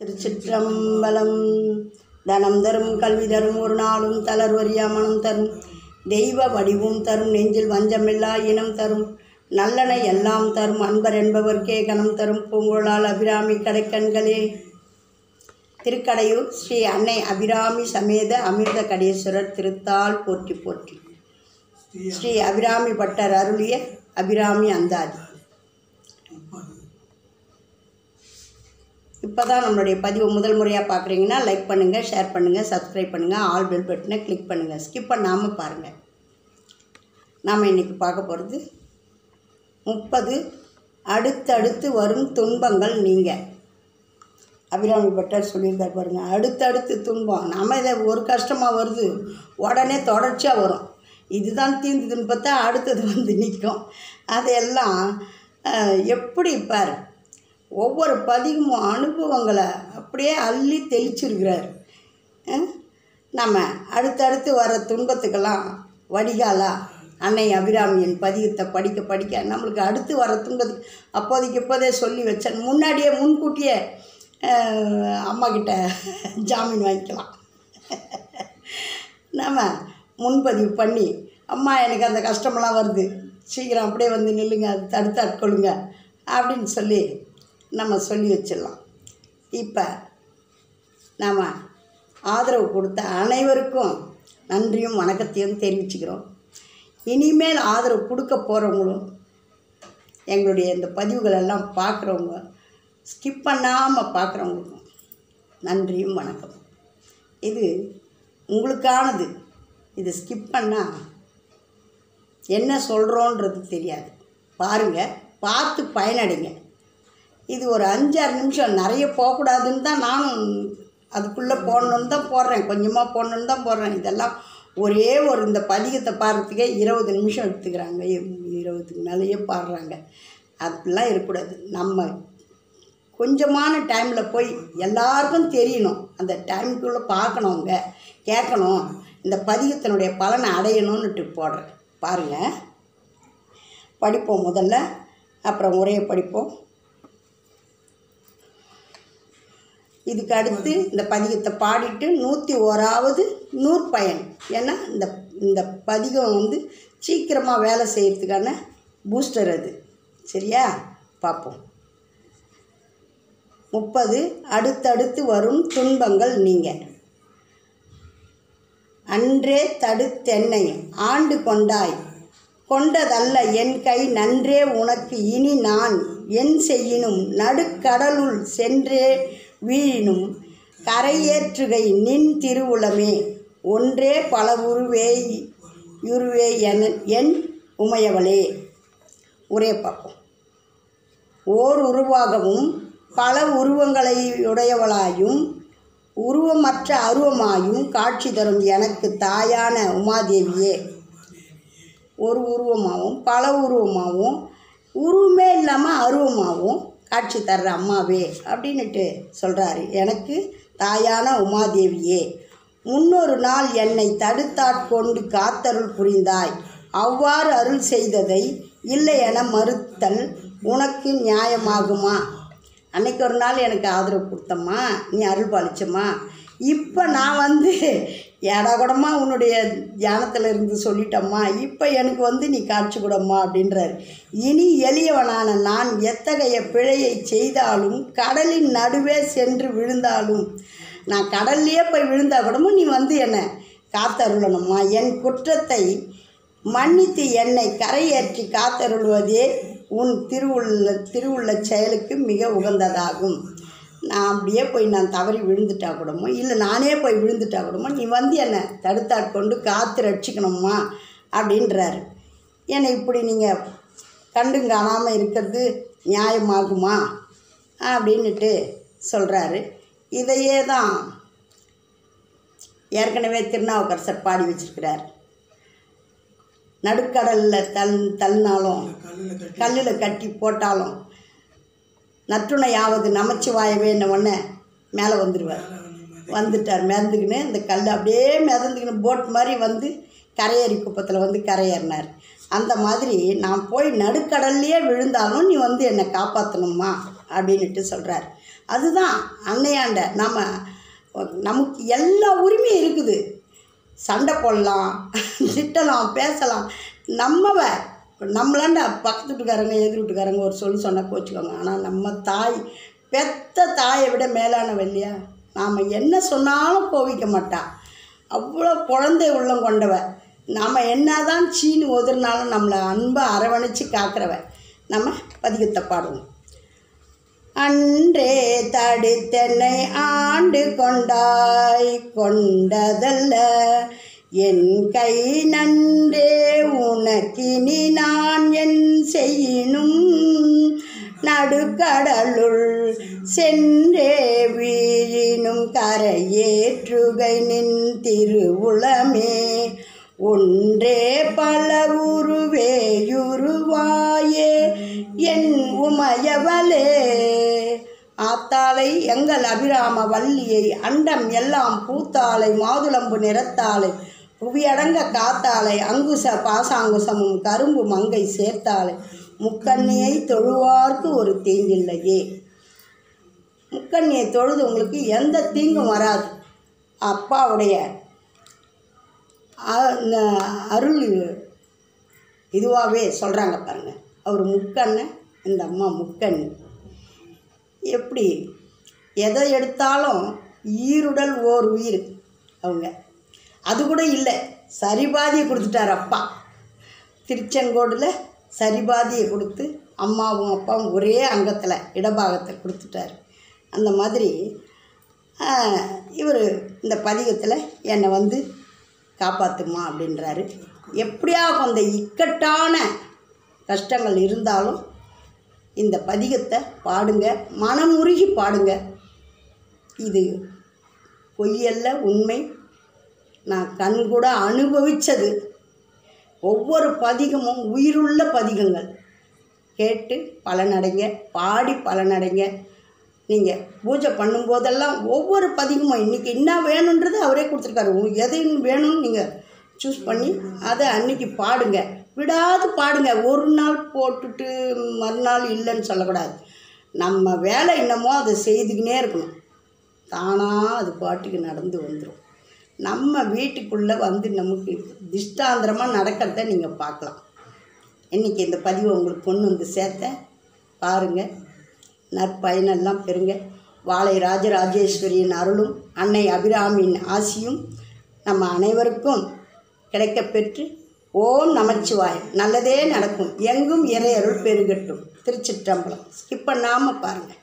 திருச்சிற்றம்பலம் தனம் தரும் கல்வி தரும் ஒரு நாளும் தளர்வறியா மனம் தரும். தெய்வ வடிவும் தரும் நெஞ்சில் வஞ்சமில்லா இனம் தரும். நல்லன எல்லாம் தரும் அன்பர் என்பவர்க்கே கணம் தரும். பூங்கோளால் அபிராமி கடைக்கண்களே. திருக்கடையூர் ஸ்ரீ அன்னை அபிராமி சமேத அமிர்த கடேஸ்வரர் திருத்தால் போற்றி போற்றி. ஸ்ரீ அபிராமி பட்டர் அருளிய அபிராமி அந்தாதி. இப்போ தான் நம்மளுடைய பதிவை முதல் முறையாக பார்க்குறீங்கன்னா லைக் பண்ணுங்கள் ஷேர் பண்ணுங்கள் சப்ஸ்கிரைப் பண்ணுங்கள் ஆல் பெல் பட்டனை கிளிக் பண்ணுங்கள் ஸ்கிப் பண்ணாமல் பாருங்கள் நாம் இன்றைக்கி பார்க்க போகிறது முப்பது அடுத்தடுத்து வரும் துன்பங்கள் நீங்கள் அபிராமி பட்டர் சொல்லியிருக்கார் பாருங்கள் அடுத்தடுத்து துன்பம். நம்ம இதை ஒரு கஷ்டமாக வருது உடனே தொடர்ச்சியாக வரும். இதுதான் தீர்ந்ததுன்னு பார்த்தா அடுத்தது வந்து நிற்கும். அதையெல்லாம் எப்படி பார் ஒவ்வொரு பதிவும் அனுபவங்களை அப்படியே அள்ளி தெளிச்சிருக்கிறார். நம்ம அடுத்தடுத்து வர துன்பத்துக்கெல்லாம் வடிகாலா அன்னை அபிராமியின் பதிகத்தை படிக்க படிக்க நம்மளுக்கு அடுத்து வர துன்பத்துக்கு அப்போதைக்கு இப்போதே சொல்லி வச்சேன். முன்னாடியே முன்கூட்டியே அம்மாக்கிட்ட ஜாமீன் வாங்கிக்கலாம். நம்ம முன்பதிவு பண்ணி அம்மா எனக்கு அந்த கஷ்டமெல்லாம் வருது. சீக்கிரம் அப்படியே வந்து நில்லுங்க அது தடுத்து ஆட்கொள்ளுங்க அப்படின்னு சொல்லி நம்ம சொல்லி வச்சிடலாம். இப்போ நாம் ஆதரவு கொடுத்த அனைவருக்கும் நன்றியும் வணக்கத்தையும் தெரிவிச்சுக்கிறோம். இனிமேல் ஆதரவு கொடுக்க போகிறவங்களும் எங்களுடைய இந்த பதிவுகளெல்லாம் பார்க்குறவங்க ஸ்கிப் பண்ணாமல் பார்க்குறவங்களுக்கும் நன்றியும் வணக்கம். இது உங்களுக்கானது. இது ஸ்கிப் பண்ணால் என்ன சொல்கிறோன்றது தெரியாது. பாருங்கள் பார்த்து பயனடைங்க. இது ஒரு அஞ்சாறு நிமிஷம். நிறைய போகக்கூடாதுன்னு தான் நானும் அதுக்குள்ளே போடணுன்னு தான் போடுறேன். கொஞ்சமாக போடணுன்னு தான் போடுறேன். இதெல்லாம் ஒரே ஒரு இந்த பதிகத்தை பாடுறதுக்கே இருபது நிமிஷம் எடுத்துக்கிறாங்க. இருபதுக்கு மேலேயே பாடுறாங்க. அப்படிலாம் இருக்கக்கூடாது. நம்ம கொஞ்சமான டைமில் போய் எல்லாருக்கும் தெரியணும். அந்த டைமுக்குள்ளே பார்க்கணும் அவங்க கேட்கணும். இந்த பதிகத்தினுடைய பலனை அடையணும்னுட்டு போடுறேன். பாருங்கள் படிப்போம் முதல்ல. அப்புறம் உரையை படிப்போம். இதுக்கு அடுத்து இந்த பதிகத்தை பாடிட்டு நூற்றி ஓராவது நூற்பயன். ஏன்னா இந்த இந்த பதிகம் வந்து சீக்கிரமாக வேலை செய்கிறதுக்கான பூஸ்டர் அது. சரியா? பார்ப்போம் முப்பது அடுத்தடுத்து வரும் துன்பங்கள் நீங்கள் அன்றே தடுத்தென்னை ஆண்டு கொண்டாய். கொண்டதல்ல என் கை நன்றே உனக்கு இனி நான். என் செய்யினும் நடுக்கடலுள் சென்றே வீழினும் கரையேற்றுகை நின் திருவுளமே. ஒன்றே பல உருவே உருவே என என் உமையவளே. ஒரே பார்ப்போம் ஓர் உருவாகவும் பல உருவங்களை உடையவளாயும் உருவமற்ற அருவமாயும் காட்சி தரும் எனக்கு தாயான உமாதேவியே. ஒரு உருவமாகவும் பல உருவமாகவும் உருவமே இல்லாமல் அருவமாகவும் காட்சி தர்ற அம்மாவே அப்படின்னுட்டு சொல்கிறாரு எனக்கு தாயான உமாதேவியே முன்னொரு நாள் என்னை தடுத்தாட்கொண்டு காத்தருள் புரிந்தாய். அவ்வாறு அருள் செய்ததை இல்லை என மறுத்தல் உனக்கு நியாயமாகுமா? அன்னைக்கு ஒரு நாள் எனக்கு ஆதரவு கொடுத்தம்மா நீ அருள் பாலிச்சம்மா இப்போ நான் வந்து ஏடாகுடமா உன்னுடைய தியானத்தில் இருந்து சொல்லிட்டம்மா இப்போ எனக்கு வந்து நீ காட்சி கொடும்மா அப்படின்றார். இனி எளியவனான நான் எத்தகைய பிழையை செய்தாலும் கடலின் நடுவே சென்று விழுந்தாலும் நான் கடல்லையே போய் விழுந்தா கூடமும் நீ வந்து என்னை காத்தருளணும்மா? என் குற்றத்தை மன்னித்து என்னை கரையேற்றி காத்தருள்வதே உன் திருவுள்ள திருவுள்ள செயலுக்கு மிக உகந்ததாகும். நான் அப்படியே போய் நான் தவறி விழுந்துட்டா கூடமோ இல்லை நானே போய் விழுந்துட்டா கூடமோ நீ வந்து என்னை தடுத்தாட்கொண்டு காத்து ரட்சிக்கணுமா அப்படின்றாரு. என்னை இப்படி நீங்கள் கண்டு காணாமல் இருக்கிறது நியாயமாகுமா அப்படின்னுட்டு சொல்கிறாரு இதையே தான் ஏற்கனவே திருநாவுக்கரசர் பாடி வச்சிருக்கிறார். நடுக்கடலில் தள் தள்ளினாலும் கல்லில் கட்டி போட்டாலும் நற்றுணையாவது நமச்சிவாயவேன்ன உடனே மேலே வந்துடுவார். வந்துட்டார். மிதந்துக்கின்னு இந்த கல் அப்படியே மிதந்துக்கின்னு போட் மாதிரி வந்து கரையேறி குப்பத்தில் வந்து கரையேறினார். அந்த மாதிரி நான் போய் நடுக்கடல்லையே விழுந்தாலும் நீ வந்து என்னை காப்பாற்றணுமா அப்படின்னுட்டு சொல்கிறார் அதுதான் அன்னையாண்ட நம்ம நமக்கு எல்லா உரிமையும் இருக்குது. சண்டை போடலாம் திட்டலாம் பேசலாம். நம்மவ நம்மளாண்ட பக்கத்து வீட்டுக்காரங்க எதிர் வீட்டுக்காரங்க ஒரு சொல்லு சொன்னால் கோச்சுக்கோங்க ஆனால் நம்ம தாய் பெத்த தாயை விட மேலானவ இல்லையா? நாம் என்ன சொன்னாலும் கோவிக்க மாட்டாள் அவ்வளோ குழந்தை உள்ளம் கொண்டவ. நாம் என்னதான் சீனு ஒதுறினாலும் நம்மளை அன்பை அரவணைச்சு காக்கிறவ. நம்ம பதிகத்தை பாடுவோம். அன்றே தடுத்தென்னை ஆண்டு கொண்டாய் கொண்டதல்ல. என் கை நன்றே உனக்கினி நான் என் செய்யினும் நடுக்கடலுள் சென்றே வீழினும் கரையேற்றுகை நின் திருவுளமே. ஒன்றே பல உருவேயுருவாயே என் உமையவளே. ஆத்தாளை எங்கள் அபிராம வள்ளியை அண்டம் எல்லாம் பூத்தாளை மாதுளம்பு நிறத்தாளை புவியடங்க காத்தாலை அங்குச பாசாங்குசமும் கரும்பு மங்கை சேர்த்தாலை முக்கண்ணியை தொழுவார்க்கு ஒரு தீங்கில்லையே. முக்கண்ணியை தொழுது உங்களுக்கு எந்த தீங்கும் வராது. அப்பாவுடைய அருள் இதுவாகவே சொல்கிறாங்க பாருங்க. அவர் முக்கண்ணன் இந்த அம்மா முக்கண்ணி. எப்படி? எதை எடுத்தாலும் ஈருடல் ஓர் உயிர் அவங்க. அது கூட இல்லை. சரிபாதியை கொடுத்துட்டார் அப்பா. திருச்செங்கோடில் சரிபாதியை கொடுத்து அம்மாவும் அப்பாவும் ஒரே அங்கத்தில் இடபாகத்தை கொடுத்துட்டார். அந்த மாதிரி இவர் இந்த பதிகத்தில் என்னை வந்து காப்பாற்றுமா அப்படின்றாரு. எப்படியாவது அந்த இக்கட்டான கஷ்டங்கள் இருந்தாலும் இந்த பதிகத்தை பாடுங்க மனமுருகி பாடுங்க. இது பொய்யல்ல உண்மை நான் கண் கூட அனுபவித்தது ஒவ்வொரு பதிகமும் உயிருள்ள பதிகங்கள். கேட்டு பலனடைங்க பாடி பலனடைங்க. நீங்கள் பூஜை பண்ணும்போதெல்லாம் ஒவ்வொரு பதிகமும் இன்றைக்கி என்ன வேணுன்றது அவரே கொடுத்துருக்காரு. உங்களுக்கு எதையும் வேணும்னு நீங்கள் சூஸ் பண்ணி அதை அன்னைக்கு பாடுங்க. விடாது பாடுங்க. ஒரு நாள் போட்டுட்டு மறுநாள் இல்லைன்னு சொல்லக்கூடாது. நம்ம வேலை என்னமோ அதை செய்துக்கினே இருக்கணும். தானாக அது பாட்டுக்கு நடந்து வந்துடும் நம்ம வீட்டுக்குள்ளே வந்து நமக்கு திஷ்டாந்திரமாக நடக்கிறத நீங்கள் பார்க்கலாம். இன்றைக்கி இந்த பதிவை உங்களுக்கு கொண்டு வந்து சேர்த்த பாருங்கள் நற்பயனெல்லாம் பெறுங்க. வாழை ராஜராஜேஸ்வரியின் அருளும் அன்னை அபிராமியின் ஆசியும் நம்ம அனைவருக்கும் கிடைக்கப்பெற்று ஓம் நமச்சிவாய் நல்லதே நடக்கும். எங்கும் இறை அருள் பெருகட்டும். திருச்சிற்றம்பலம். ஸ்கிப் பண்ணாமல் பாருங்கள்